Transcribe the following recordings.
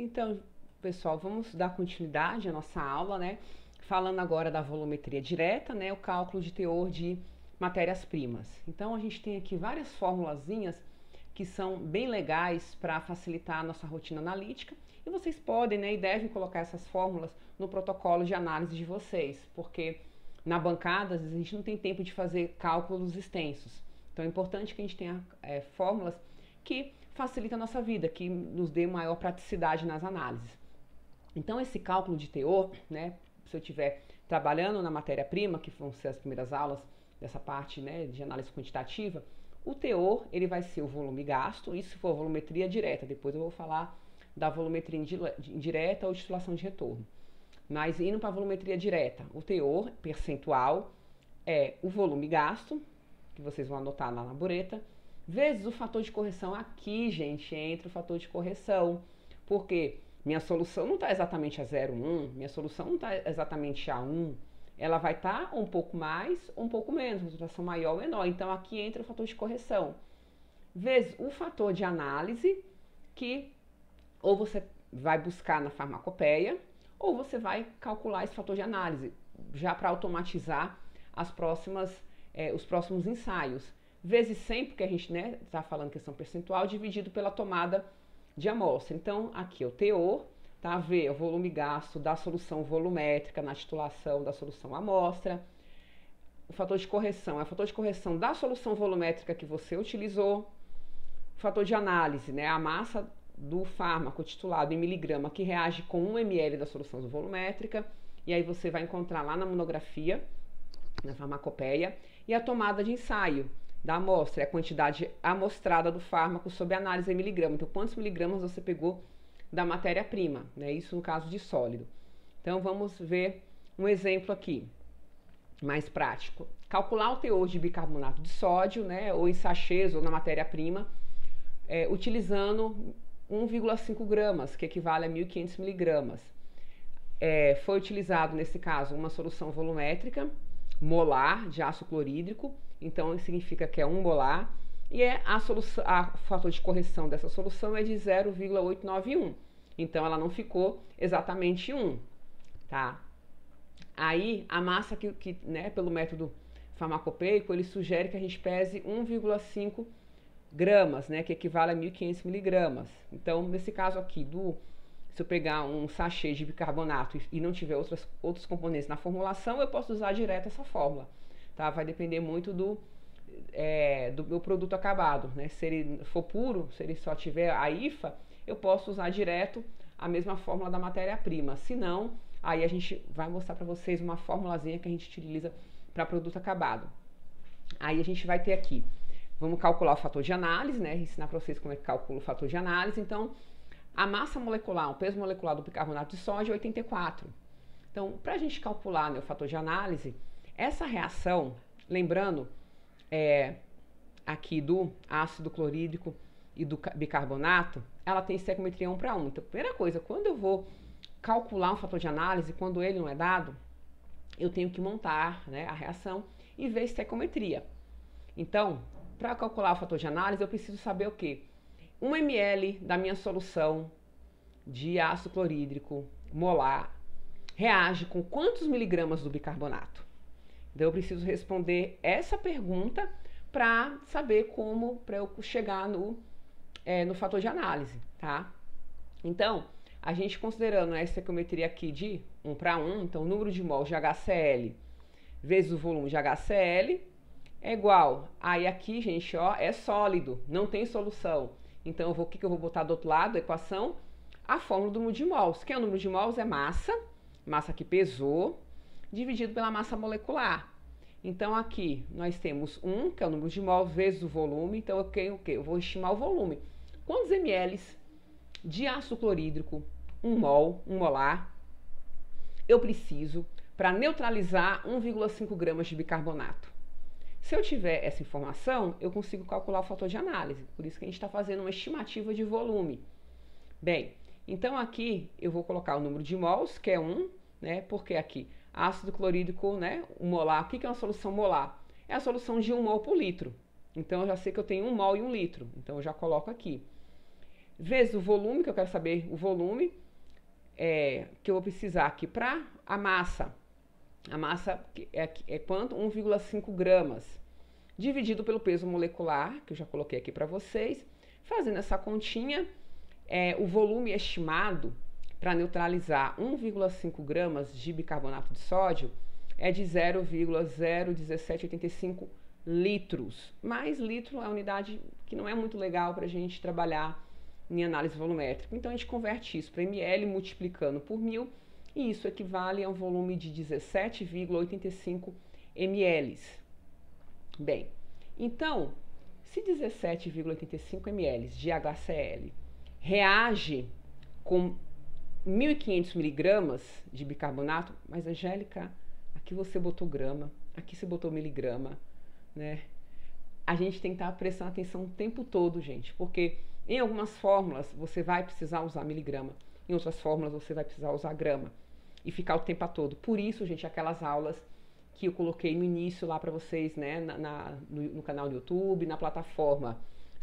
Então, pessoal, vamos dar continuidade à nossa aula, né? Falando agora da volumetria direta, né? O cálculo de teor de matérias-primas. Então, a gente tem aqui várias formulazinhas que são bem legais para facilitar a nossa rotina analítica. E vocês podem né, e devem colocar essas fórmulas no protocolo de análise de vocês, porque na bancada a gente não tem tempo de fazer cálculos extensos. Então é importante que a gente tenha é, fórmulas que facilitem a nossa vida, que nos dê maior praticidade nas análises. Então esse cálculo de teor, né, se eu estiver trabalhando na matéria-prima, que vão ser as primeiras aulas dessa parte né, de análise quantitativa, o teor ele vai ser o volume gasto, isso se for volumetria direta, depois eu vou falar da volumetria indireta ou titulação de retorno. Mas indo para a volumetria direta, o teor percentual é o volume gasto, que vocês vão anotar lá na bureta, vezes o fator de correção. Aqui, gente, entra o fator de correção, porque minha solução não está exatamente a 0,1, minha solução não está exatamente a 1, ela vai estar tá um pouco mais um pouco menos, concentração maior ou menor. Então, aqui entra o fator de correção. Vezes o fator de análise, que ou você vai buscar na farmacopeia, ou você vai calcular esse fator de análise, já para automatizar as próximas, é, os próximos ensaios. Vezes 100, porque a gente está né, tá falando questão percentual, dividido pela tomada de amostra. Então, aqui o teor, tá? V, o volume gasto da solução volumétrica na titulação da solução amostra. O fator de correção é o fator de correção da solução volumétrica que você utilizou. O fator de análise, né? A massa do fármaco titulado em miligrama que reage com 1 ml da solução volumétrica, e aí você vai encontrar lá na monografia, na farmacopeia, e a tomada de ensaio da amostra, é a quantidade amostrada do fármaco sob análise em miligrama. Então, quantos miligramas você pegou da matéria-prima, né? Isso no caso de sólido. Então, vamos ver um exemplo aqui, mais prático. Calcular o teor de bicarbonato de sódio, né? Ou em sachês ou na matéria-prima, é, utilizando 1,5 gramas, que equivale a 1.500 miligramas. É, foi utilizado, nesse caso, uma solução volumétrica molar de ácido clorídrico, então isso significa que é 1 molar, e é a solução, a fator de correção dessa solução é de 0,891. Então ela não ficou exatamente 1, tá? Aí a massa que, que né, pelo método farmacopeico, ele sugere que a gente pese 1,5 gramas, né, que equivale a 1.500 miligramas. Então, nesse caso aqui, do, se eu pegar um sachê de bicarbonato e, e não tiver outras, outros componentes na formulação, eu posso usar direto essa fórmula. Tá? Vai depender muito do, é, do meu produto acabado. Né? Se ele for puro, se ele só tiver a IFA, eu posso usar direto a mesma fórmula da matéria-prima. Se não, aí a gente vai mostrar para vocês uma formulazinha que a gente utiliza para produto acabado. Aí a gente vai ter aqui Vamos calcular o fator de análise, né? Ensinar para vocês como é que calcula o fator de análise. Então, a massa molecular, o peso molecular do bicarbonato de sódio é 84. Então, para a gente calcular né, o fator de análise, essa reação, lembrando é, aqui do ácido clorídrico e do bicarbonato, ela tem estequiometria 1 para 1. Então, primeira coisa, quando eu vou calcular um fator de análise, quando ele não é dado, eu tenho que montar né, a reação e ver estequiometria. Então, para calcular o fator de análise, eu preciso saber o quê? 1 ml da minha solução de ácido clorídrico molar reage com quantos miligramas do bicarbonato? Então eu preciso responder essa pergunta para saber como para eu chegar no, é, no fator de análise, tá? Então, a gente considerando essa ecometria aqui de 1 para 1, então o número de mols de HCl vezes o volume de HCl, é igual. Aí aqui, gente, ó, é sólido, não tem solução. Então, o que, que eu vou botar do outro lado da equação? A fórmula do número de mols. Que é o número de mols? É massa, massa que pesou, dividido pela massa molecular. Então, aqui nós temos 1, que é o número de mols, vezes o volume. Então, eu, tenho, o quê? eu vou estimar o volume. Quantos ml de ácido clorídrico, 1 mol, 1 molar, eu preciso para neutralizar 1,5 gramas de bicarbonato? Se eu tiver essa informação, eu consigo calcular o fator de análise. Por isso que a gente está fazendo uma estimativa de volume. Bem, então aqui eu vou colocar o número de mols, que é 1, né? Porque aqui, ácido clorídrico, né? Molar. O que é uma solução molar? É a solução de 1 mol por litro. Então eu já sei que eu tenho 1 mol e 1 litro. Então eu já coloco aqui. vezes o volume, que eu quero saber o volume é, que eu vou precisar aqui para a massa. A massa é, é quanto? 1,5 gramas, dividido pelo peso molecular, que eu já coloquei aqui para vocês. Fazendo essa continha, é, o volume estimado para neutralizar 1,5 gramas de bicarbonato de sódio é de 0,01785 litros. Mas litro é uma unidade que não é muito legal para a gente trabalhar em análise volumétrica. Então a gente converte isso para ml multiplicando por mil e isso equivale a um volume de 17,85 ml. Bem, então, se 17,85 ml de HCl reage com 1.500 miligramas de bicarbonato, mas Angélica, aqui você botou grama, aqui você botou miligrama, né? A gente tem que estar prestando atenção o tempo todo, gente, porque em algumas fórmulas você vai precisar usar miligrama, em outras fórmulas você vai precisar usar grama e ficar o tempo todo. Por isso, gente, aquelas aulas que eu coloquei no início lá para vocês, né, na, na no, no canal do YouTube, na plataforma.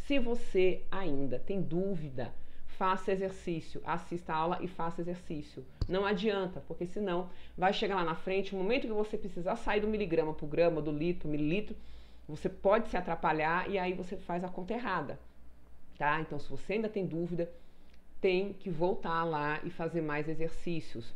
Se você ainda tem dúvida, faça exercício, assista a aula e faça exercício. Não adianta, porque senão vai chegar lá na frente, o momento que você precisar sair do miligrama por grama, do litro, mililitro, você pode se atrapalhar e aí você faz a conta errada tá? Então, se você ainda tem dúvida, tem que voltar lá e fazer mais exercícios.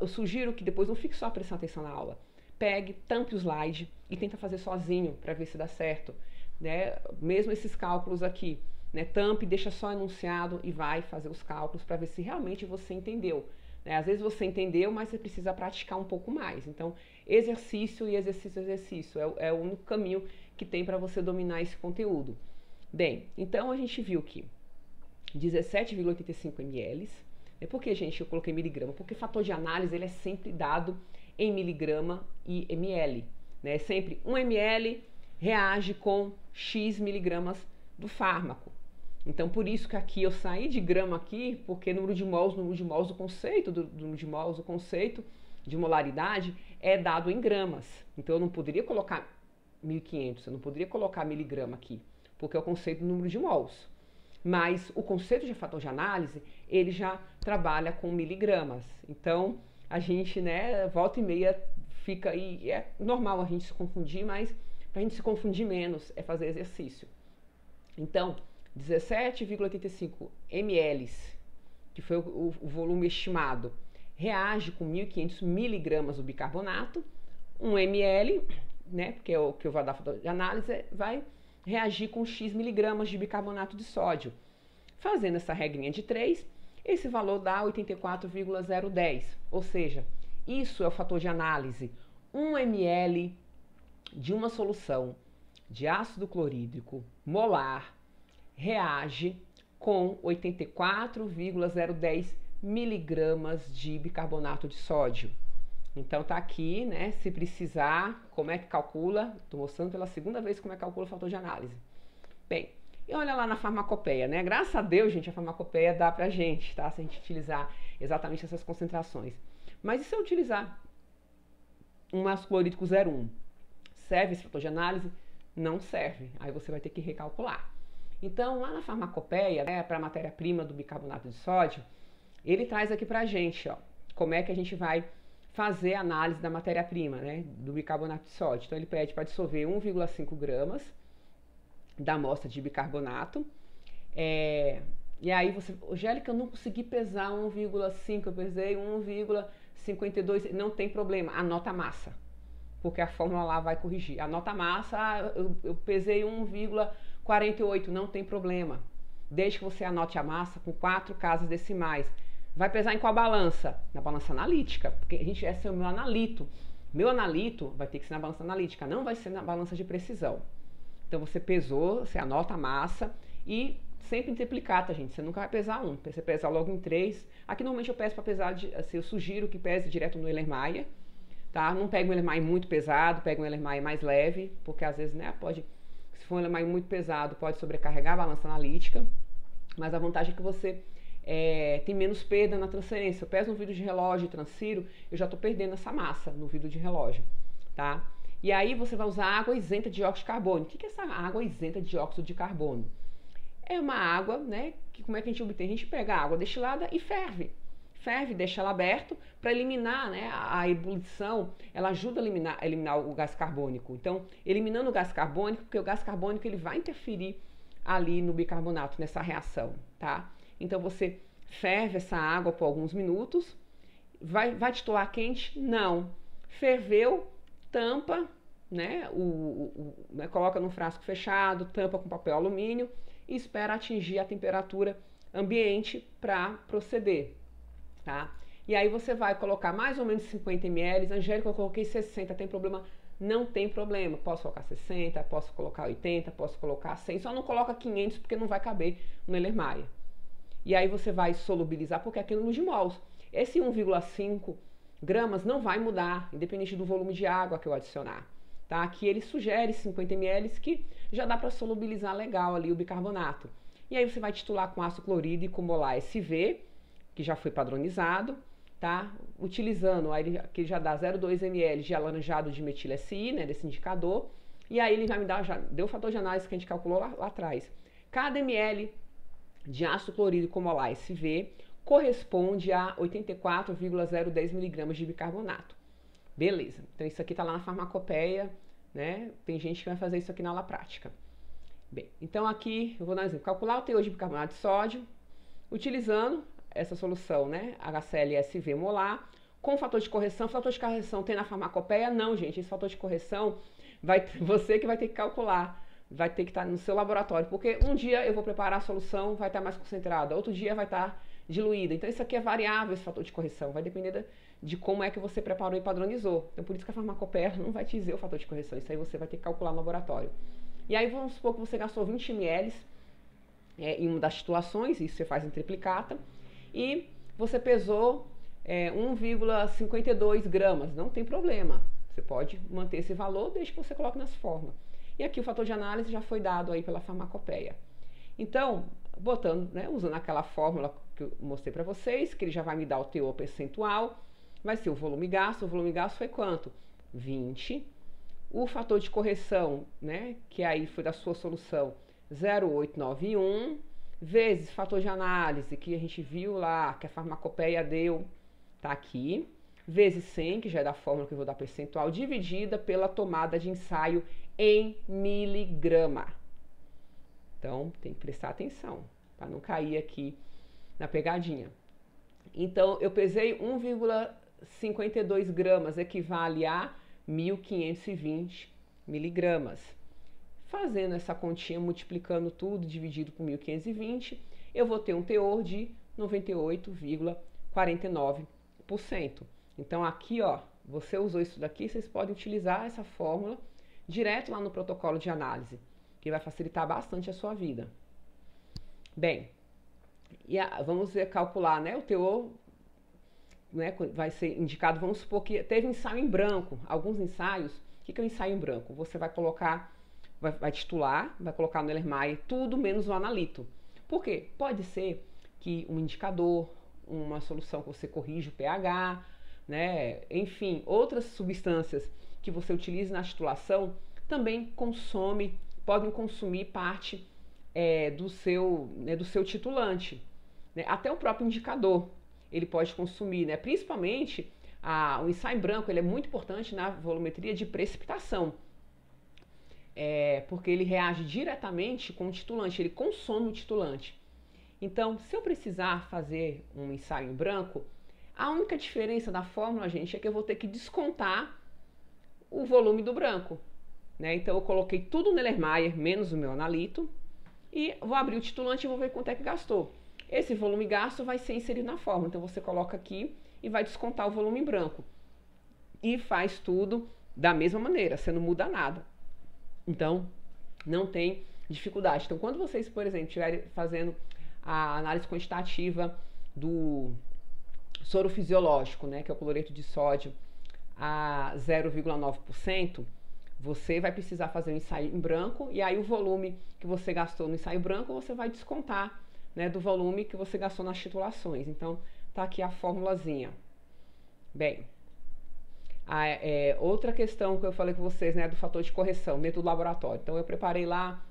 eu sugiro que depois não fique só prestando atenção na aula. Pegue, tampe o slide e tenta fazer sozinho para ver se dá certo. Né? Mesmo esses cálculos aqui, né? tampe, deixa só enunciado e vai fazer os cálculos para ver se realmente você entendeu. Né? Às vezes você entendeu, mas você precisa praticar um pouco mais. Então, exercício e exercício, exercício é, é o único caminho que tem para você dominar esse conteúdo. Bem, então a gente viu que 17,85 ml. É por que, gente, eu coloquei miligrama? Porque fator de análise ele é sempre dado em miligrama e ml. Né? É sempre 1 ml reage com x miligramas do fármaco. Então, por isso que aqui eu saí de grama aqui, porque número de mols, número de mols, o conceito do, do número de mols, o conceito de molaridade é dado em gramas. Então, eu não poderia colocar 1500, eu não poderia colocar miligrama aqui porque é o conceito do número de mols. Mas o conceito de fator de análise, ele já trabalha com miligramas. Então, a gente, né, volta e meia fica aí, é normal a gente se confundir, mas para a gente se confundir menos é fazer exercício. Então, 17,85 ml, que foi o, o, volume estimado, reage com 1.500 miligramas do bicarbonato, 1 ml, né, porque é o que eu vou dar de análise, vai reagir com X miligramas de bicarbonato de sódio. Fazendo essa regrinha de 3, esse valor dá 84,010, ou seja, isso é o fator de análise. 1 ml de uma solução de ácido clorídrico molar reage com 84,010 miligramas de bicarbonato de sódio. Então tá aqui, né? Se precisar, como é que calcula? Estou mostrando pela segunda vez como é que calcula o fator de análise. Bem, e olha lá na farmacopeia, né? Graças a Deus, gente, a farmacopeia dá pra gente, tá? Se a gente utilizar exatamente essas concentrações. Mas e se eu utilizar um ácido clorídrico 0,1? Serve esse fator de análise? Não serve. Aí você vai ter que recalcular. Então, lá na farmacopeia, né, para a matéria-prima do bicarbonato de sódio, ele traz aqui pra gente, ó, como é que a gente vai fazer a análise da matéria-prima, né, do bicarbonato de sódio. Então, ele pede para dissolver 1,5 gramas da amostra de bicarbonato. É, e aí você, Angélica, eu não consegui pesar 1,5, eu pesei 1,52, não tem problema, anota a massa, porque a fórmula lá vai corrigir. Anota a massa, ah, eu, eu pesei 1,48, não tem problema. Desde que você anote a massa com quatro casas decimais. Vai pesar em qual balança? Na balança analítica, porque a gente esse é o meu analito. Meu analito vai ter que ser na balança analítica, não vai ser na balança de precisão. Então você pesou, você anota a massa e sempre em triplicata, gente. Você nunca vai pesar um, você pesa logo em três. Aqui normalmente eu peço para pesar, de, assim, eu sugiro que pese direto no Ellermaia, tá? Não pega um Ellermaia muito pesado, pega um Ellermaia mais leve, porque às vezes, né, pode, se for um Ellermaia muito pesado, pode sobrecarregar a balança analítica. Mas a vantagem é que você é, tem menos perda na transferência. Eu peso um vidro de relógio e transfiro, eu já estou perdendo essa massa no vidro de relógio, tá? E aí você vai usar água isenta de dióxido de carbono. O que é essa água isenta de dióxido de carbono? é uma água, né? Que como é que a gente obtém? A gente pega a água destilada e ferve. Ferve, deixa ela aberto para eliminar né, a, ebulição, ela ajuda a eliminar, a eliminar o gás carbônico. Então, eliminando o gás carbônico, porque o gás carbônico ele vai interferir ali no bicarbonato, nessa reação, tá? Então, você ferve essa água por alguns minutos, vai, vai titular quente? Não. Ferveu, tampa, né? O, o, o né, coloca num frasco fechado, tampa com papel alumínio e espera atingir a temperatura ambiente para proceder, tá? E aí você vai colocar mais ou menos 50 ml. Angélica, eu coloquei 60, tem problema? Não tem problema. Posso colocar 60, posso colocar 80, posso colocar 100. Só não coloca 500 porque não vai caber no Ellermaia. E aí você vai solubilizar porque aqui no de mols. Esse 1,5 gramas não vai mudar, independente do volume de água que eu adicionar. Tá? Aqui ele sugere 50 ml que já dá para solubilizar legal ali o bicarbonato. E aí você vai titular com ácido clorídrico molar SV, que já foi padronizado, tá? Utilizando, aí que já dá 0,2 ml de alaranjado de metil SI, né, desse indicador. E aí ele vai me dar, já deu o fator de análise que a gente calculou lá, lá atrás. Cada ml de ácido clorídrico molar SV corresponde a 84,010 miligramas de bicarbonato. Beleza, então isso aqui está lá na farmacopeia, né? Tem gente que vai fazer isso aqui na aula prática. Bem, então aqui eu vou dar um exemplo. Calcular o teor de bicarbonato de sódio utilizando essa solução, né? HClSV molar com fator de correção. Fator de correção tem na farmacopeia? Não, gente. Esse fator de correção vai você que vai ter que calcular, vai ter que estar no seu laboratório, porque um dia eu vou preparar a solução, vai estar mais concentrada, outro dia vai estar diluída. Então isso aqui é variável esse fator de correção, vai depender da, de como é que você preparou e padronizou. Então por isso que a farmacopeia não vai te dizer o fator de correção, isso aí você vai ter que calcular no laboratório. E aí vamos supor que você gastou 20 ml é, em uma das titulações, isso você faz em triplicata, e você pesou é, 1,52 gramas, não tem problema. Você pode manter esse valor desde que você coloque nas formas. E aqui o fator de análise já foi dado aí pela farmacopeia. Então, botando, né, usando aquela fórmula que eu mostrei para vocês, que ele já vai me dar o teor percentual, vai ser o volume gasto. O volume gasto foi quanto? 20. O fator de correção, né, que aí foi da sua solução, 0,891 vezes fator de análise, que a gente viu lá, que a farmacopeia deu, tá aqui, vezes 100, que já é da fórmula que eu vou dar percentual, dividida pela tomada de ensaio em miligrama. Então, tem que prestar atenção, para não cair aqui na pegadinha. Então, eu pesei 1,52 gramas, equivale a 1.520 miligramas. Fazendo essa continha, multiplicando tudo, dividido por 1520, eu vou ter um teor de 98,49%. Então aqui, ó, você usou isso daqui, vocês podem utilizar essa fórmula direto lá no protocolo de análise, que vai facilitar bastante a sua vida. Bem, e a, vamos calcular, né, o teor né, vai ser indicado, vamos supor que teve ensaio em branco, alguns ensaios, o que, que é o ensaio em branco? Você vai colocar vai, vai titular, vai colocar no Ellermeyer tudo menos o analito. Por quê? Pode ser que um indicador, uma solução que você corrige o pH, né, enfim, outras substâncias que você utilize na titulação também consome, podem consumir parte é, do, seu, né, do seu titulante. Né? Até o próprio indicador ele pode consumir, né? principalmente a, o ensaio branco ele é muito importante na volumetria de precipitação é, porque ele reage diretamente com o titulante, ele consome o titulante. Então, se eu precisar fazer um ensaio em branco, a única diferença da fórmula, gente, é que eu vou ter que descontar o volume do branco. Né? Então, eu coloquei tudo no Ellermeyer, menos o meu analito, e vou abrir o titulante e vou ver quanto é que gastou. Esse volume gasto vai ser inserido na fórmula. Então, você coloca aqui e vai descontar o volume branco. E faz tudo da mesma maneira, você não muda nada. Então, não tem dificuldade. Então, quando vocês, por exemplo, estiverem fazendo a análise quantitativa do soro fisiológico, né, que é o cloreto de sódio, a 0,9%, você vai precisar fazer um ensaio em branco e aí o volume que você gastou no ensaio branco você vai descontar né, do volume que você gastou nas titulações. Então, tá aqui a formulazinha. Bem, a, é, outra questão que eu falei com vocês, né, do fator de correção dentro do laboratório. Então, eu preparei lá,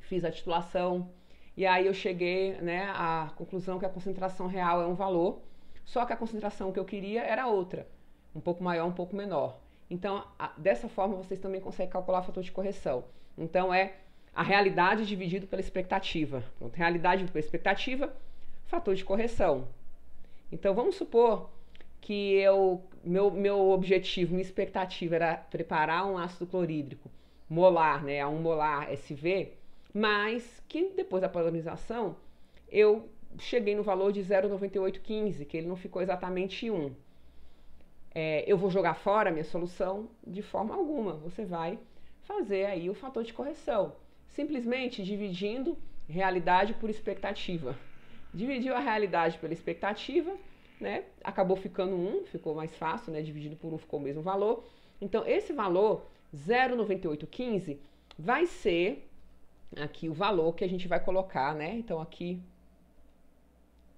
fiz a titulação, e aí eu cheguei né, à conclusão que a concentração real é um valor, só que a concentração que eu queria era outra, um pouco maior, um pouco menor. Então, a, dessa forma, vocês também conseguem calcular o fator de correção. Então, é a realidade dividido pela expectativa. Pronto, realidade pela expectativa, fator de correção. Então, vamos supor que eu, meu, meu objetivo, minha expectativa era preparar um ácido clorídrico molar, né, a 1 molar SV, mas que depois da padronização eu cheguei no valor de 0,9815, que ele não ficou exatamente 1. É, eu vou jogar fora a minha solução de forma alguma. Você vai fazer aí o fator de correção, simplesmente dividindo realidade por expectativa. Dividiu a realidade pela expectativa, né? Acabou ficando 1, ficou mais fácil, né? Dividido por 1 ficou o mesmo valor. Então, esse valor, 0,9815, vai ser aqui o valor que a gente vai colocar, né? Então, aqui,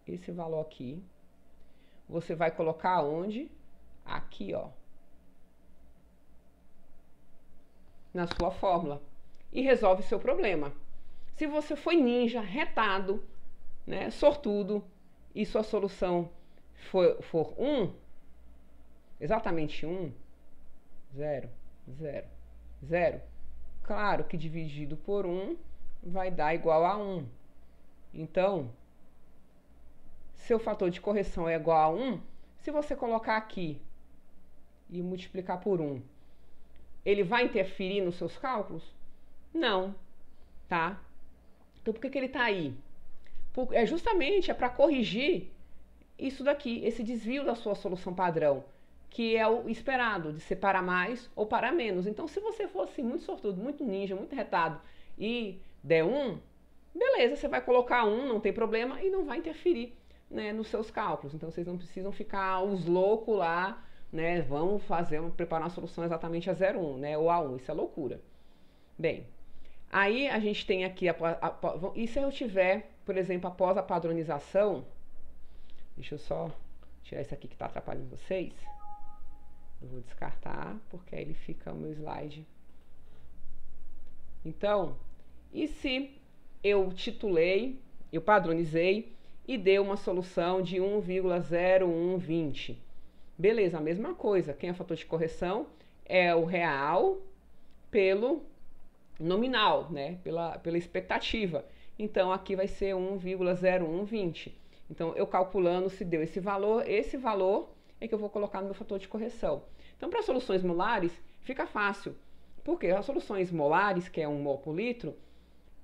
esse valor aqui, você vai colocar onde? Aqui, ó. Na sua fórmula. E resolve seu problema. Se você foi ninja, retado, né, sortudo, e sua solução for, for 1, um, exatamente 1, um, 0, 0, 0, claro que dividido por 1 um, vai dar igual a 1. Então, seu fator de correção é igual a 1, se você colocar aqui e multiplicar por 1, ele vai interferir nos seus cálculos? Não, tá? Então, por que, que ele está aí? Por, é justamente é para corrigir isso daqui, esse desvio da sua solução padrão, que é o esperado, de ser para mais ou para menos. Então, se você fosse muito sortudo, muito ninja, muito retado e der um, beleza, você vai colocar um, não tem problema, e não vai interferir né, nos seus cálculos. Então, vocês não precisam ficar os loucos lá, né? Vamos fazer, preparar uma solução exatamente a 0,1, né? Ou a 1, isso é loucura. Bem, aí a gente tem aqui, a, a, a, e se eu tiver, por exemplo, após a padronização, Deixa eu só tirar isso aqui que está atrapalhando vocês. Eu vou descartar, porque aí ele fica o meu slide. Então, e se eu titulei, eu padronizei e dei uma solução de 1,0120? Beleza, a mesma coisa. Quem é fator de correção é o real pelo nominal, né? Pela, pela expectativa. Então, aqui vai ser 1,0120. Então, eu calculando se deu esse valor, esse valor é que eu vou colocar no meu fator de correção. Então, para soluções molares, fica fácil. Porque as soluções molares, que é um mol por litro,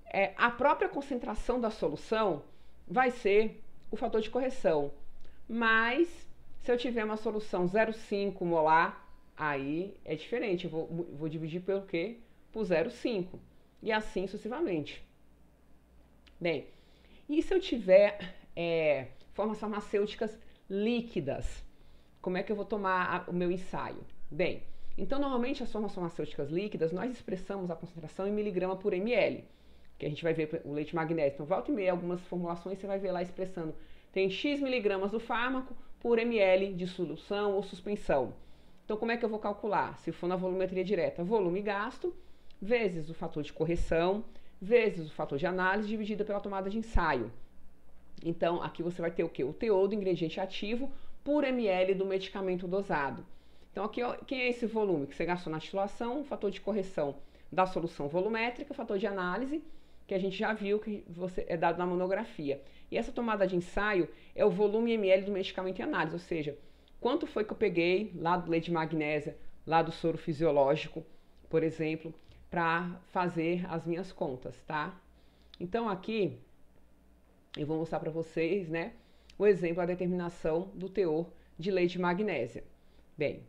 é, a própria concentração da solução vai ser o fator de correção. Mas, se eu tiver uma solução 0,5 molar, aí é diferente. Eu vou, vou dividir pelo quê? Por 0,5. E assim sucessivamente. Bem, e se eu tiver é, formas farmacêuticas líquidas. Como é que eu vou tomar a, o meu ensaio? Bem, então normalmente as formas farmacêuticas líquidas nós expressamos a concentração em miligrama por ml, que a gente vai ver o leite magnésio. Então volta e meia algumas formulações você vai ver lá expressando tem x miligramas do fármaco por ml de solução ou suspensão. Então como é que eu vou calcular? Se for na volumetria direta, volume gasto vezes o fator de correção vezes o fator de análise dividido pela tomada de ensaio. Então, aqui você vai ter o que? O teor do ingrediente ativo por ml do medicamento dosado. Então, aqui, ó, quem é esse volume que você gastou na titulação? Fator de correção da solução volumétrica, fator de análise, que a gente já viu que você, é dado na monografia. E essa tomada de ensaio é o volume ml do medicamento em análise, ou seja, quanto foi que eu peguei lá do leite de magnésia, lá do soro fisiológico, por exemplo, para fazer as minhas contas, tá? Então, aqui eu vou mostrar para vocês, né, o exemplo da determinação do teor de leite de magnésia. Bem,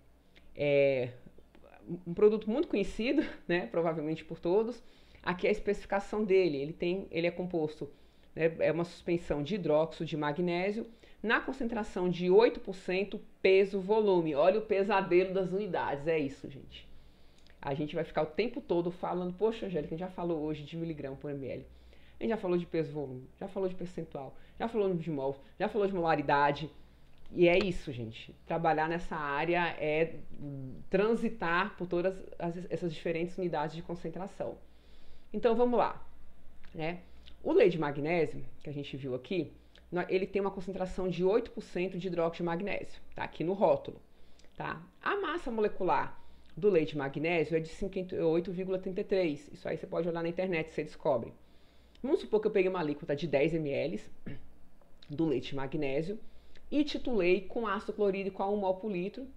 é um produto muito conhecido, né, provavelmente por todos. Aqui é a especificação dele. Ele tem, ele é composto, né, é uma suspensão de hidróxido de magnésio na concentração de 8% peso-volume. Olha o pesadelo das unidades, é isso, gente. A gente vai ficar o tempo todo falando, poxa, Angélica, a já falou hoje de miligrama por ml. A gente já falou de peso volume, já falou de percentual, já falou de mol, já falou de molaridade. E é isso, gente. Trabalhar nessa área é transitar por todas as, essas diferentes unidades de concentração. Então vamos lá. Né? O leite de magnésio, que a gente viu aqui, ele tem uma concentração de 8% de hidróxido de magnésio, tá? Aqui no rótulo, tá? A massa molecular do leite de magnésio é de 58,33. Isso aí você pode olhar na internet, você descobre. Vamos supor que eu peguei uma alíquota de 10 ml do leite magnésio e titulei com ácido clorídrico a 1 mol por litro,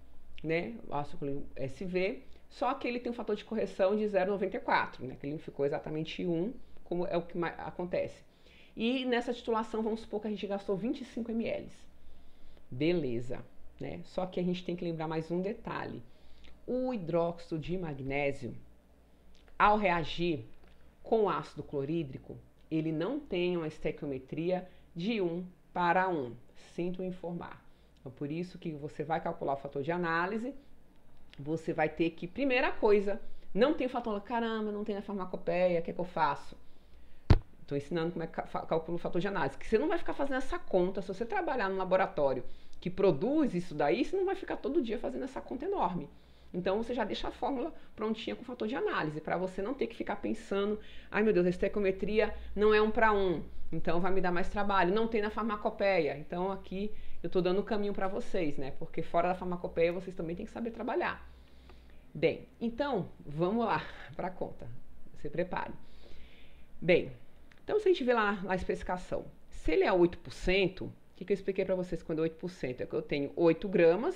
né? O ácido clorídrico SV, só que ele tem um fator de correção de 0,94, né? Que ele não ficou exatamente 1, como é o que acontece. E nessa titulação, vamos supor que a gente gastou 25 ml. Beleza, né? Só que a gente tem que lembrar mais um detalhe. O hidróxido de magnésio, ao reagir com ácido clorídrico, ele não tem uma estequiometria de 1 para 1. Sinto informar. Então, por isso que você vai calcular o fator de análise, você vai ter que, primeira coisa, não tem fator, caramba, não tem na farmacopeia, o que, é que eu faço? Estou ensinando como é que calcula o fator de análise. Que você não vai ficar fazendo essa conta. Se você trabalhar no laboratório que produz isso daí, você não vai ficar todo dia fazendo essa conta enorme. Então você já deixa a fórmula prontinha com o fator de análise, para você não ter que ficar pensando, ai meu Deus, a estequiometria não é um para um, então vai me dar mais trabalho. Não tem na farmacopeia. Então aqui eu estou dando o caminho para vocês, né? Porque fora da farmacopeia vocês também têm que saber trabalhar. Bem, então vamos lá para a conta. Se prepare. Bem, então, se a gente vê lá na especificação, se ele é 8%, o que, que eu expliquei para vocês quando é 8%? É que eu tenho 8 gramas,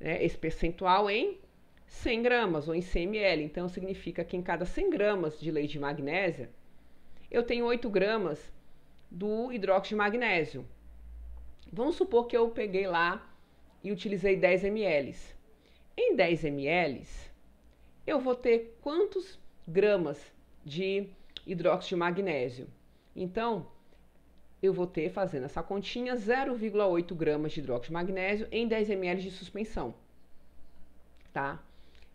né, esse percentual em 100 gramas ou em 100 ml. Então, significa que em cada 100 gramas de leite de magnésia, eu tenho 8 gramas do hidróxido de magnésio. Vamos supor que eu peguei lá e utilizei 10 ml. Em 10 ml, eu vou ter quantos gramas de hidróxido de magnésio. Então, eu vou ter, fazendo essa continha, 0,8 gramas de hidróxido de magnésio em 10 ml de suspensão. Tá?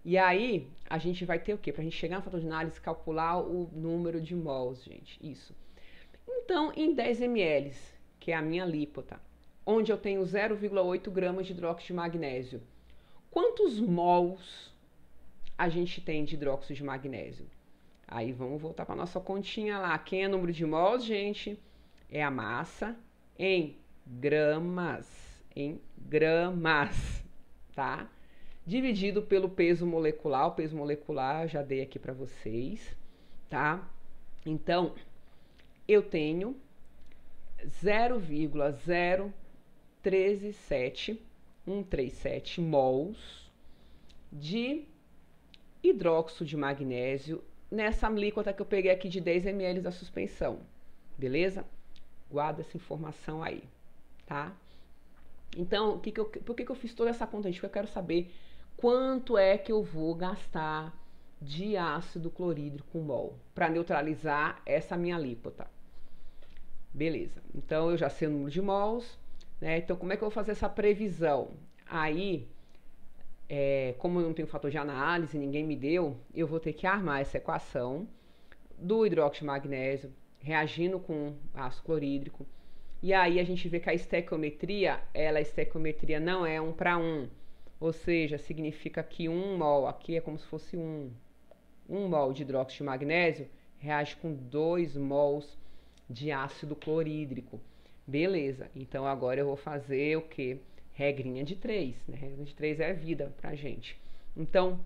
E aí, a gente vai ter o quê? Para a gente chegar no fator de análise, calcular o número de mols, gente. Isso. Então, em 10 ml, que é a minha alíquota, onde eu tenho 0,8 gramas de hidróxido de magnésio, quantos mols a gente tem de hidróxido de magnésio? Aí vamos voltar para nossa continha lá. Quem é número de mols, gente? É a massa em gramas, em gramas, tá? Dividido pelo peso molecular. O peso molecular já dei aqui para vocês, tá? Então, eu tenho 0,0137 mols de hidróxido de magnésio nessa alíquota que eu peguei aqui de 10 ml da suspensão, beleza? Guarda essa informação aí, tá? Então, que que eu, por que, que eu fiz toda essa conta? Porque eu quero saber quanto é que eu vou gastar de ácido clorídrico mol para neutralizar essa minha alíquota. Beleza, então eu já sei o número de mols, né? Então, como é que eu vou fazer essa previsão? Aí, é, como eu não tenho fator de análise, ninguém me deu, eu vou ter que armar essa equação do hidróxido de magnésio reagindo com ácido clorídrico. E aí a gente vê que a estequiometria, ela, a estequiometria não é um para um, ou seja, significa que um mol, aqui é como se fosse um, um mol de hidróxido de magnésio reage com 2 mols de ácido clorídrico. Beleza, então agora eu vou fazer o que? regrinha de 3, né? De 3 é vida pra gente. Então,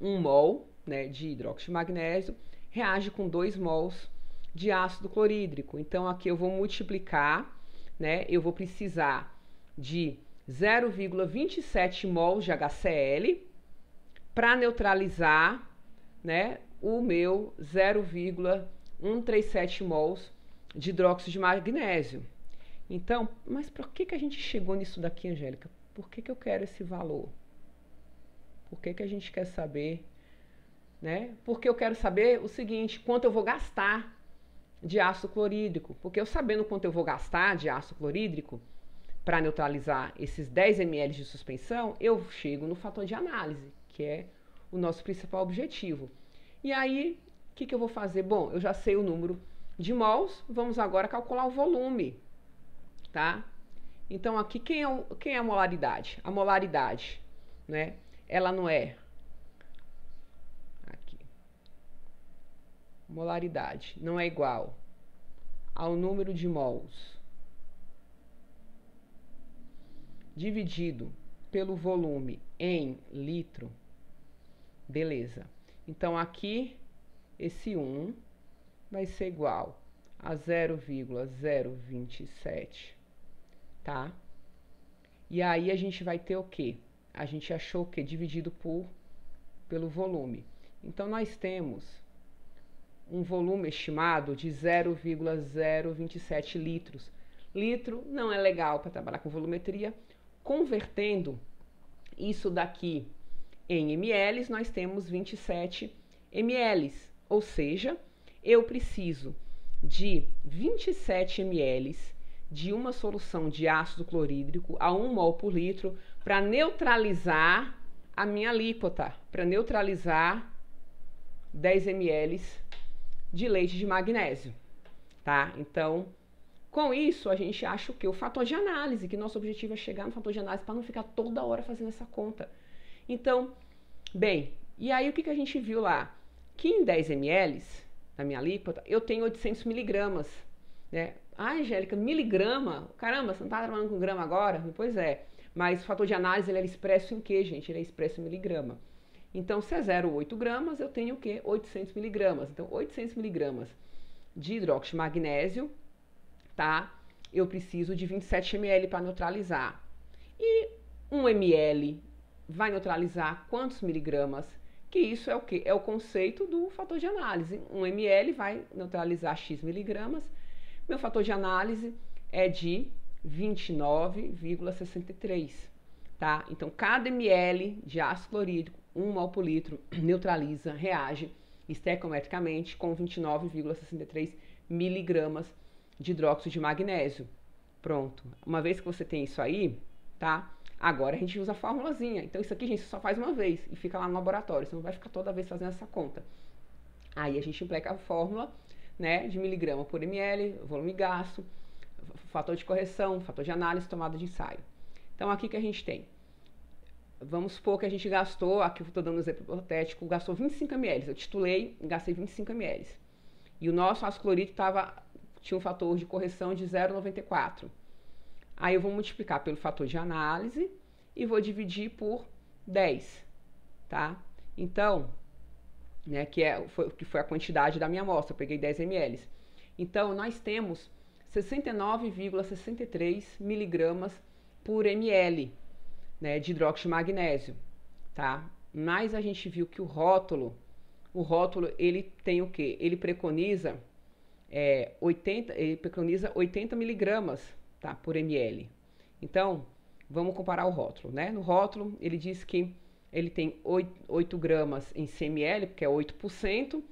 1 mol né, de hidróxido de magnésio reage com 2 mols de ácido clorídrico. Então, aqui eu vou multiplicar, né? Eu vou precisar de 0,27 mols de HCl para neutralizar, né, o meu 0,137 mols de hidróxido de magnésio. Então, mas por que, que a gente chegou nisso daqui, Angélica? Por que, que eu quero esse valor? Por que, que a gente quer saber? Né? Porque eu quero saber o seguinte: quanto eu vou gastar de ácido clorídrico. Porque eu sabendo quanto eu vou gastar de ácido clorídrico para neutralizar esses 10 ml de suspensão, eu chego no fator de análise, que é o nosso principal objetivo. E aí, o que, que eu vou fazer? Bom, eu já sei o número de mols, vamos agora calcular o volume tá? Então, aqui, quem é, o, quem é a molaridade? A molaridade, né? Ela não é... Aqui. Molaridade não é igual ao número de mols dividido pelo volume em litro, beleza. Então, aqui, esse 1 vai ser igual a 0,027, tá? E aí a gente vai ter o quê? A gente achou que dividido por pelo volume. Então nós temos um volume estimado de 0,027 litros. Litro não é legal para trabalhar com volumetria. Convertendo isso daqui em ml, nós temos 27 ml, ou seja, eu preciso de 27 ml de uma solução de ácido clorídrico a 1 mol por litro para neutralizar a minha alíquota, para neutralizar 10 ml de leite de magnésio, tá? Então, com isso, a gente acha que? O fator de análise, que nosso objetivo é chegar no fator de análise para não ficar toda hora fazendo essa conta. Então, bem, e aí o que, que a gente viu lá? Que em 10 ml da minha alíquota, eu tenho 800 miligramas, né? Ah, Angélica, miligrama? Caramba, você não está trabalhando com grama agora? Pois é. Mas o fator de análise ele é expresso em que, gente? Ele é expresso em miligrama. Então, se é 0,8 gramas, eu tenho o quê? 800 miligramas. Então, 800 miligramas de hidróxido de magnésio, tá? Eu preciso de 27 ml para neutralizar. E 1 ml vai neutralizar quantos miligramas? Que isso é o quê? É o conceito do fator de análise. 1 ml vai neutralizar x miligramas meu fator de análise é de 29,63, tá? Então, cada ml de ácido clorídrico, 1 mol por litro, neutraliza, reage estequiometricamente com 29,63 miligramas de hidróxido de magnésio. Pronto. Uma vez que você tem isso aí, tá? Agora a gente usa a formulazinha. Então, isso aqui, gente, só faz uma vez e fica lá no laboratório. Você não vai ficar toda vez fazendo essa conta. Aí a gente implica a fórmula né, de miligrama por ml, volume gasto, fator de correção, fator de análise, tomada de ensaio. Então, aqui que a gente tem. Vamos supor que a gente gastou, aqui eu estou dando um exemplo hipotético, gastou 25 ml. Eu titulei e gastei 25 ml. E o nosso ácido clorídrico tava, tinha um fator de correção de 0,94. Aí eu vou multiplicar pelo fator de análise e vou dividir por 10, tá? Então, né, que, é, foi, que foi a quantidade da minha amostra, eu peguei 10 ml. Então, nós temos 69,63 miligramas por ml né, de hidróxido de magnésio, tá? Mas a gente viu que o rótulo, o rótulo, ele tem o quê? Ele preconiza, é, 80, ele preconiza 80 miligramas tá, por ml. Então, vamos comparar o rótulo, né? No rótulo, ele diz que ele tem 8, 8 gramas em CML, porque é 8%.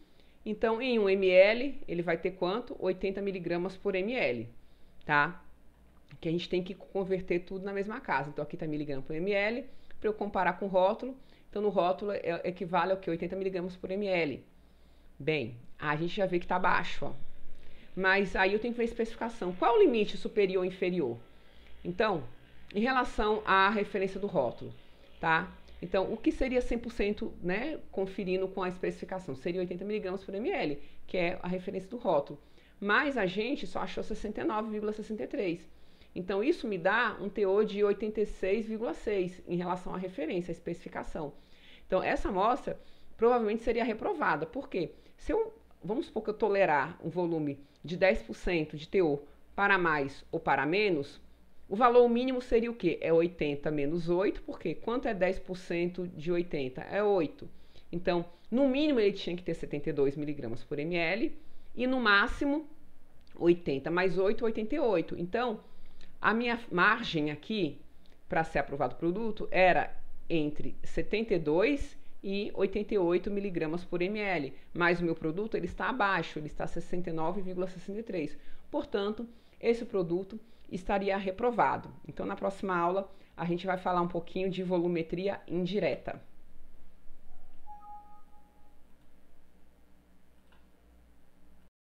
Então, em 1 ml, ele vai ter quanto? 80 miligramas por ml, tá? Que a gente tem que converter tudo na mesma casa. Então, aqui está miligrama por ml, para eu comparar com o rótulo. Então, no rótulo, é, equivale ao que? 80 miligramas por ml. Bem, a gente já vê que está baixo, ó. Mas aí eu tenho que ver a especificação. Qual é o limite superior ou inferior? Então, em relação à referência do rótulo, tá? Então, o que seria 100%, né, conferindo com a especificação? Seria 80 mg por ml, que é a referência do rótulo. Mas a gente só achou 69,63. Então, isso me dá um teor de 86,6 em relação à referência, à especificação. Então, essa amostra provavelmente seria reprovada. Por quê? Se eu, vamos supor que eu tolerar um volume de 10% de teor para mais ou para menos, o valor mínimo seria o quê? É 80 menos 8, porque quanto é 10% de 80? É 8. Então, no mínimo ele tinha que ter 72 miligramas por ml e no máximo 80 mais 8, 88. Então, a minha margem aqui para ser aprovado o produto era entre 72 e 88 miligramas por ml, mas o meu produto ele está abaixo, ele está 69,63. Portanto, esse produto estaria reprovado. Então, na próxima aula, a gente vai falar um pouquinho de volumetria indireta.